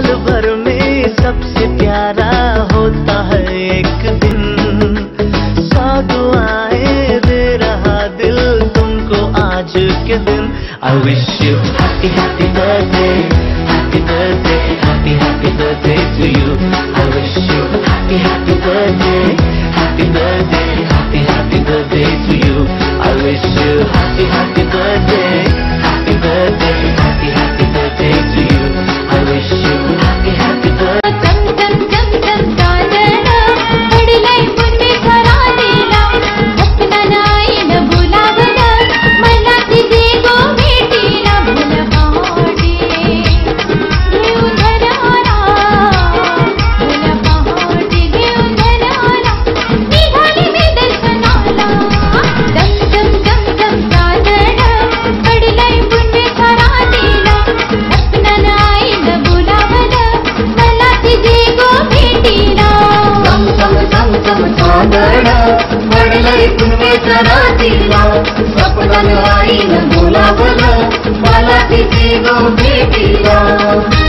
साल भर में सबसे प्यारा होता है एक दिन सौ दुआएँ दे रहा दिल तुमको आज के दिन I wish you happy happy birthday happy birthday happy happy birthday to you I wish you happy happy birthday happy birthday happy happy birthday to you I wish you happy happy birthday चम चांदण पडलंय पुण्येच्या रातीला सपनानं आईनं बोलावलं मला तिथे गो भेटीला